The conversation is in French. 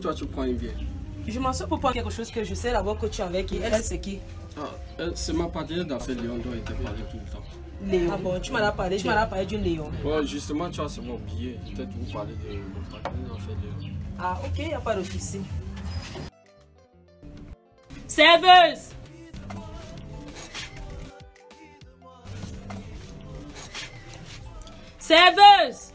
toi tu prends une vieille Je m'en sors pour prendre quelque chose que je sais d'abord que tu es avec. Et elle, c'est qui ah, euh, C'est ma partenaire d'affaires Léon dont elle te parlait tout le temps. Léon. Ah bon, tu m'en as parlé, tu m'en as parlé d'une Léon. Ouais, justement, tu as seulement oublié. Peut-être vous parler de mon partenaire d'affaires Léon. Ah, ok, il n'y a pas de. Serveuse Serveuse